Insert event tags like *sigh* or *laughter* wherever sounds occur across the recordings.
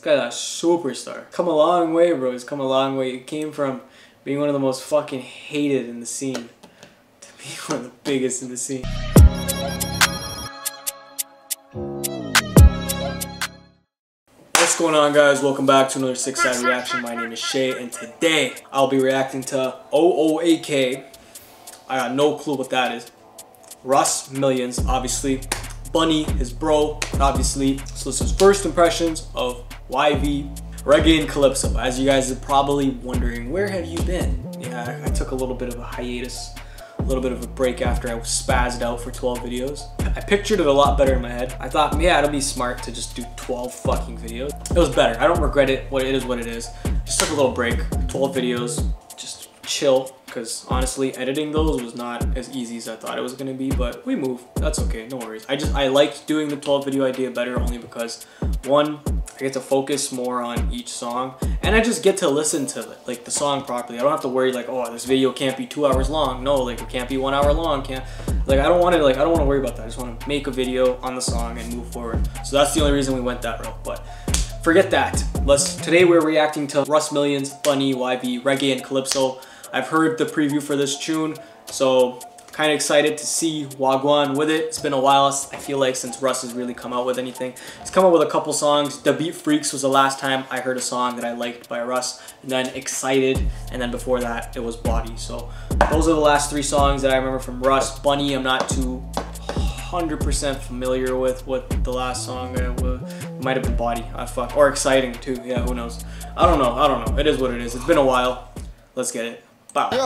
This guy's a superstar. Come a long way, bro. He's come a long way. He came from being one of the most fucking hated in the scene to be *laughs* one of the biggest in the scene. What's going on guys? Welcome back to another 6ixside Reaction. My name is Shay and today I'll be reacting to OOAK. I got no clue what that is. Russ Millions, obviously. Buni, his bro, And obviously. So this is first impressions of YV, Reggae and Calypso. As you guys are probably wondering, where have you been? Yeah, I took a little bit of a hiatus a little bit of a break after I was spazzed out for 12 videos. I pictured it a lot better in my head. I thought, yeah, it'll be smart to just do 12 fucking videos. It was better. I don't regret it. What it is what it is. Just took a little break. 12 videos. Just chill. Because honestly, editing those was not as easy as I thought it was gonna be, but we move. That's okay, no worries. I just, I liked doing the 12 video idea better only because one, I get to focus more on each song and I just get to listen to like the song properly. I don't have to worry like, oh, this video can't be two hours long. No, like it can't be one hour long. Can't like I don't want to like I don't want to worry about that. I just want to make a video on the song and move forward. So that's the only reason we went that route. But forget that. Let's today we're reacting to Russ Millions, Buni, YV, Reggae, and Calypso. I've heard the preview for this tune, so kind of excited to see Wagwan with it. It's been a while, I feel like, since Russ has really come out with anything. He's come out with a couple songs. The Beat Freaks was the last time I heard a song that I liked by Russ. And then Excited, and then before that, it was Body. So those are the last three songs that I remember from Russ. Buni, I'm not too 100% familiar with what the last song uh, might have been Body. I fuck. Or Exciting, too. Yeah, who knows. I don't know. I don't know. It is what it is. It's been a while. Let's get it. Bow. Do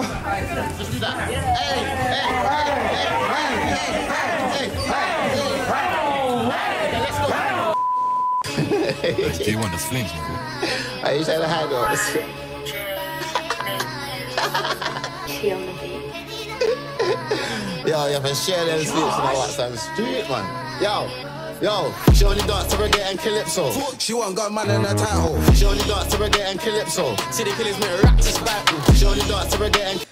you want the fling, nigga? Are you trying to hide us? Chill. Yo, you have to share them sleeps and all that some street, man. Yo, yo, she only dance to reggae and calypso. She want got man in her title. She only dance to reggae and calypso. See the killers make rap to spite. She only dance to reggae and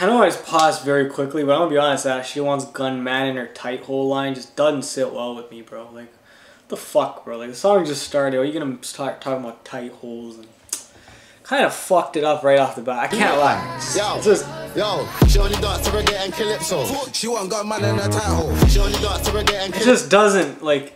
I know I just paused very quickly, but I'm gonna be honest, that she wants gunman in her tight hole line just doesn't sit well with me, bro. Like, the fuck, bro? Like, the song just started. Are you gonna start talking about tight holes and kind of fucked it up right off the bat? I can't lie. Yo, It's just yo, she only dance to reggae and calypso. She want got man in her title. She only dance to reggae and it just doesn't like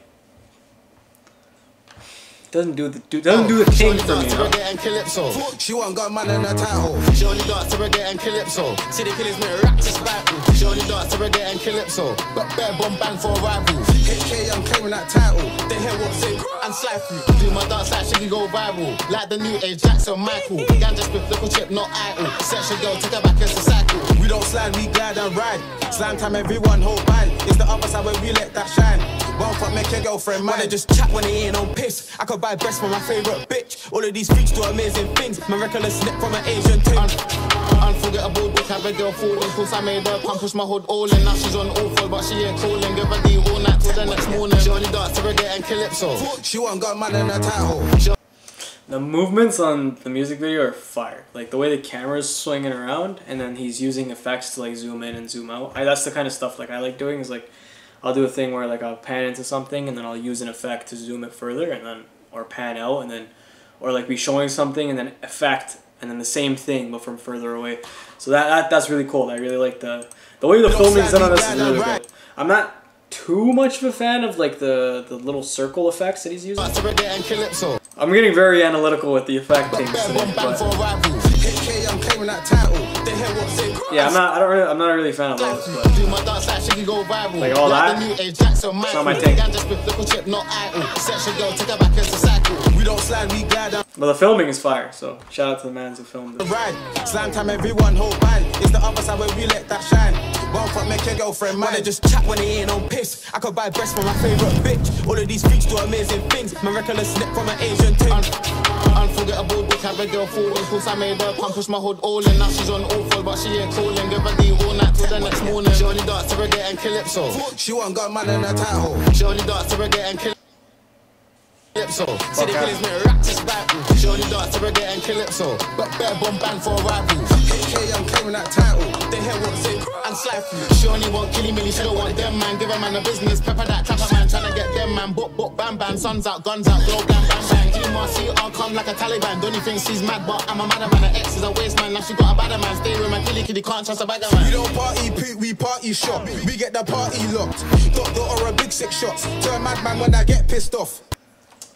doesn't do the do, doesn't do the She thing for me. dance to bro. reggae and calypso. She want got man in her title. She only dance to reggae and calypso. See the killers make rap to spite. She only dance to reggae and calypso. Got bare bomb bang for a rival. HK, I'm claiming that title. They hear what's in and slide. Do my dance like she can go viral. Like the new age Jackson Michael. Ganja with little chip, not idle. Sexual girl, take her back as a cycle. We don't slide, we glide and ride. Slam time, everyone hold band. It's the other side where we let that shine. One fuck make your girlfriend mine. Wanna just chat when they ain't on piss. I could buy breast for my favorite bitch. All of these freaks do amazing things. My reckless snip from an Asian ting. Unforgettable dick, have a girl falling. Cause I made her pump, push my hood all in. Now she's on awful, but she ain't calling. Give her D all night till the next morning. She only dance to reggae and calypso. She want got man in her title. The movements on the music video are fire. Like the way the camera's swinging around, and then he's using effects to like zoom in and zoom out. I, that's the kind of stuff like I like doing. Is like I'll do a thing where like I'll pan into something, and then I'll use an effect to zoom it further, and then or pan out, and then or like be showing something, and then effect, and then the same thing but from further away. So that, that that's really cool. I really like the the way the filming is done on this is really good. I'm not too much of a fan of like the the little circle effects that he's using. Dance to reggae and calypso. I'm getting very analytical with the effect things today, but yeah, I'm not. I don't. Really, I'm not really a fan of those. But like she can go viral. Like all that? age not my thing. Ganja with little chip, not idle. Sexual girl, take her back as a cycle. We don't slide, we glide and but the filming is fire. So shout out to the man who filmed it. ride. Slam time, everyone hold band. It's the other side where we let that shine. One fuck make your girlfriend mine. Wanna just chat when they ain't on piss. I could buy breast for my favorite bitch. All of these freaks do amazing things. My reckless snip from an Asian ting. Unforgettable dick, have a girl falling. Cause I made her pump, push my hood all in. Now she's on awful, but she ain't calling. Give her D all night till the next morning. She only dance to reggae and calypso. She want got man in her title. She only dance to reggae and calypso. calypso. See the killers make rap to spiteful. She only dance to reggae and calypso. But better bomb bang for a rival. HK, I'm claiming that title. They hear what's it and through. She only want killy milly, she don't want them man. Give a man a business, pepper that trapper man. Tryna get them man, book, book, bam, bam. Suns out, guns out, glow, bam, bam, bang. GMRC, I'll come like a Taliban. Don't even think she's mad, but I'm a madder man. Her ex is a waste man, now she got a badder man. Stay with my killy, killy, can't trust a bagger man. We don't party poop, we party shop. We get the party locked. Dot dot or a big six shots. Turn madman when I get pissed off.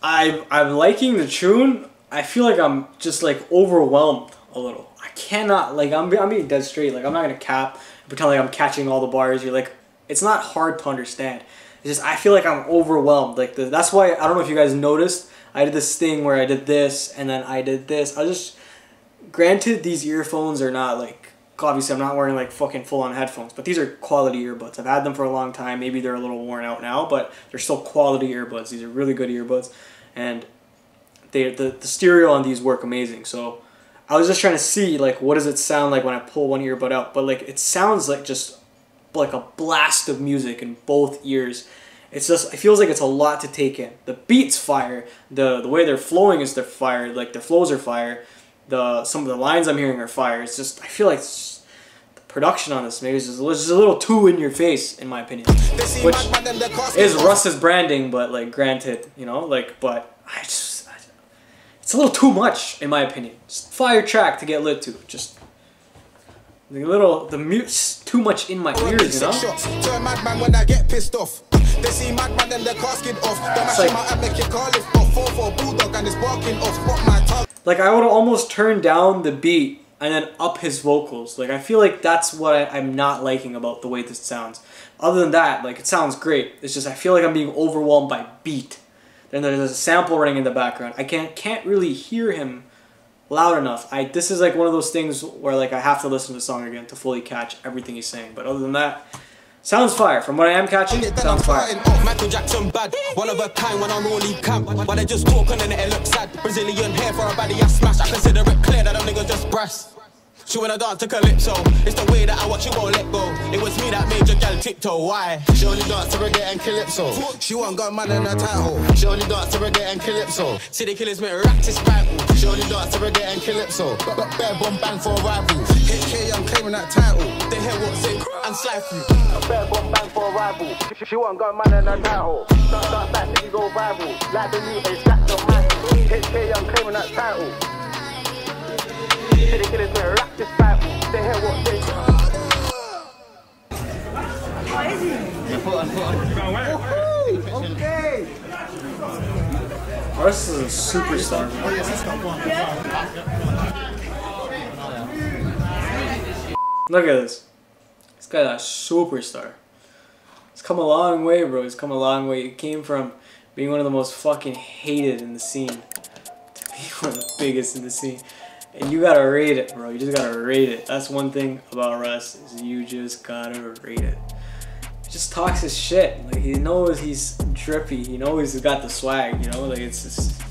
I I'm liking the tune. I feel like I'm just like overwhelmed a little. I cannot like I'm I'm being dead straight. Like I'm not gonna cap and pretend like I'm catching all the bars. You're like it's not hard to understand. It's just I feel like I'm overwhelmed. Like the, that's why I don't know if you guys noticed. I did this thing where I did this and then I did this. I just granted these earphones are not like obviously I'm not wearing like fucking full on headphones, but these are quality earbuds. I've had them for a long time. Maybe they're a little worn out now, but they're still quality earbuds. These are really good earbuds, and they the, the stereo on these work amazing. So I was just trying to see like what does it sound like when I pull one earbud out, but like it sounds like just like a blast of music in both ears. It's just it feels like it's a lot to take in. The beats fire, the the way they're flowing is they're fire, like the flows are fire. The some of the lines I'm hearing are fire. It's just I feel like production on this maybe is just, a little too in your face in my opinion. Which Is. Russ's branding, but like granted, you know, like but I just I, it's a little too much in my opinion. Just fire track to get lit to. Just the little the mute's too much in my ears, you know. Six shots. Turn madman when I get pissed off. They see madman them the casket off. Don't mash like- him make your car lift off. Four for a bulldog and it's barking off. Spot my tongue. Like I would almost turn down the beat and then up his vocals. Like I feel like that's what I, I'm not liking about the way this sounds. Other than that, like it sounds great. It's just I feel like I'm being overwhelmed by beat. Then there's a sample running in the background. I can't can't really hear him loud enough. I this is like one of those things where like I have to listen to the song again to fully catch everything he's saying. But other than that, sounds fire. From what I am catching, sounds fire. Oh, Michael Jackson bad. One of a kind when I'm only camp. They just talk and it looks sad. Brazilian hair for a baddie I smash. I consider it clear that them niggas just brass. She wanna dance to calypso. It's the way that I watch you won't let go. It was me that made your gal tiptoe. Why? She only dance to reggae and calypso. She want got man in her title. She only dance to reggae and calypso. See the killers make to spiteful. She only dance to reggae and calypso. But, better bomb bang for a rival. HK, I'm claiming that title. They hear what's it and slide through. Better bomb bang for a rival. She, she want got man in her title. Start, start back, nigga go viral. Like the new age, that's the man. HK, I'm claiming that title. See the killers make rap to spiteful. They hear what they Russ is a superstar. Look at this. This guy's a superstar. He's come a long way, bro. He's come a long way. He came from being one of the most fucking hated in the scene to being *laughs* one of the biggest in the scene. And you gotta rate it, bro. You just gotta rate it. That's one thing about Russ is you just gotta rate it. He just talks his shit. Like he knows he's drippy. He knows he's got the swag. You know, like it's just.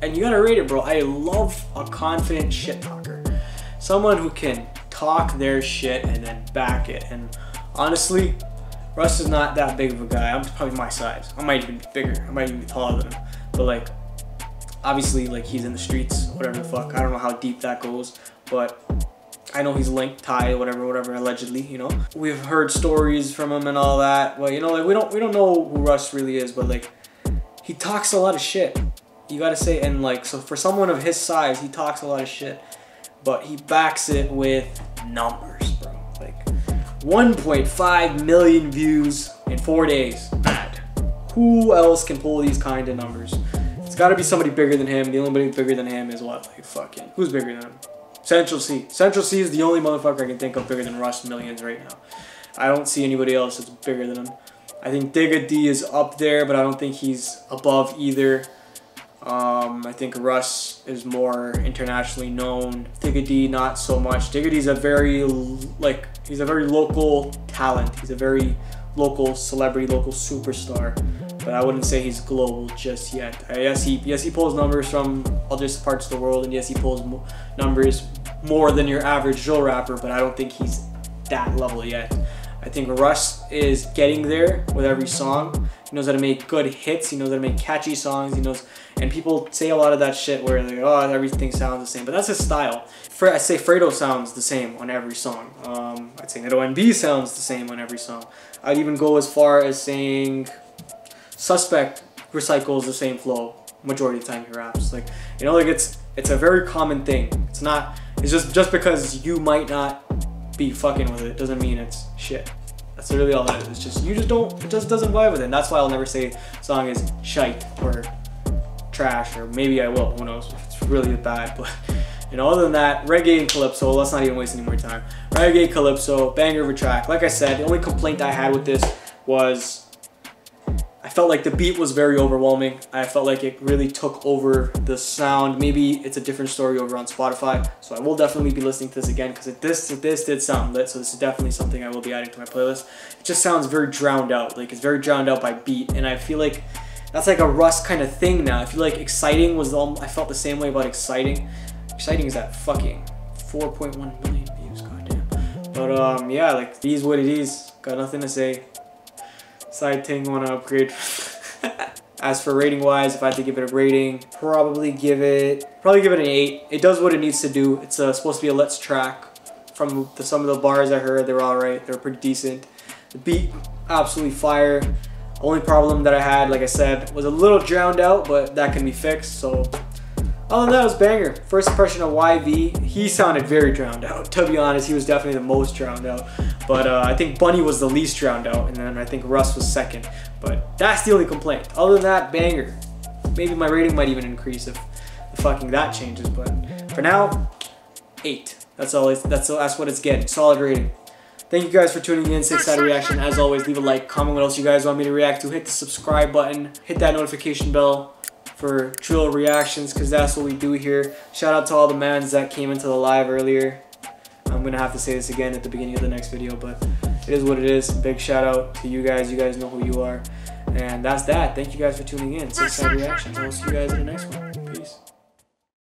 And you gotta rate it, bro. I love a confident shit talker. Someone who can talk their shit and then back it. And honestly, Russ is not that big of a guy. I'm probably my size. I might even be bigger. I might even be taller than him. But like, obviously, like he's in the streets, whatever the fuck. I don't know how deep that goes, but I know he's linked, tied, whatever, whatever, allegedly. You know, we've heard stories from him and all that. Well, you know, like we don't we don't know who Russ really is, but like he talks a lot of shit. You gotta say, and like so for someone of his size, he talks a lot of shit, but he backs it with numbers, bro. Like 1.5 million views in four days. Mad. Who else can pull these kind of numbers? Got to be somebody bigger than him. The only bigger than him is what? Like fucking. Who's bigger than him? Central Cee. Central Cee is the only motherfucker I can think of bigger than Russ Millions right now. I don't see anybody else that's bigger than him. I think Digga D is up there, but I don't think he's above either. Um, I think Russ is more internationally known. Digga D not so much. Digga D's a very like he's a very local talent. He's a very local celebrity, local superstar. But I wouldn't say he's global just yet. Yes, he yes he pulls numbers from other parts of the world, and yes he pulls numbers more than your average drill rapper. But I don't think he's that level yet. I think Russ is getting there with every song. He knows how to make good hits. He knows how to make catchy songs. He knows, and people say a lot of that shit where they oh everything sounds the same, but that's his style. For I say Fredo sounds the same on every song. Um, I'd say Nito NB sounds the same on every song. I'd even go as far as saying Suspect recycles the same flow majority of the time he raps. Like you know, like it's it's a very common thing. It's not. It's just just because you might not be fucking with it doesn't mean it's shit. That's really all that is. It's just you just don't. It just doesn't vibe with it. And that's why I'll never say song is shite or trash or maybe I will. Who knows? If it's really bad, but. You know, other than that, reggae and calypso. Let's not even waste any more time. Reggae, calypso, banger of a track. Like I said, the only complaint I had with this was felt like the beat was very overwhelming. I felt like it really took over the sound. Maybe it's a different story over on Spotify. So I will definitely be listening to this again because this this did sound lit. So this is definitely something I will be adding to my playlist. It just sounds very drowned out. Like it's very drowned out by beat, and I feel like that's like a Russ kind of thing now. I feel like exciting was all. I felt the same way about exciting. Exciting is that fucking 4.1 million views. Goddamn. But um yeah, like these what it is. Got nothing to say side thing want to upgrade. *laughs* As for rating wise, if I had to give it a rating, probably give it probably give it an 8. It does what it needs to do. It's uh, supposed to be a Let's track. From the, some of the bars I heard, they were alright. They were pretty decent. The beat, absolutely fire. Only problem that I had, like I said, was a little drowned out, but that can be fixed. So other than that, was banger. First impression of YV, he sounded very drowned out. *laughs* To be honest, he was definitely the most drowned out. But uh, I think Buni was the least drowned out, and then I think Russ was second. But that's the only complaint. Other than that, banger. Maybe my rating might even increase if, if fucking that changes. But for now, eight. That's all. It's, that's that's what it's getting. Solid rating. Thank you guys for tuning in. 6ixside Reaction. As always, leave a like, comment what else you guys want me to react to. Hit the subscribe button. Hit that notification bell for drill reactions because that's what we do here. Shout out to all the mans that came into the live earlier. I'm gonna have to say this again at the beginning of the next video, but it is what it is. Big shout out to you guys. You guys know who you are. And that's that. Thank you guys for tuning in. 6ixside Reactions. I'll see you guys in the next one.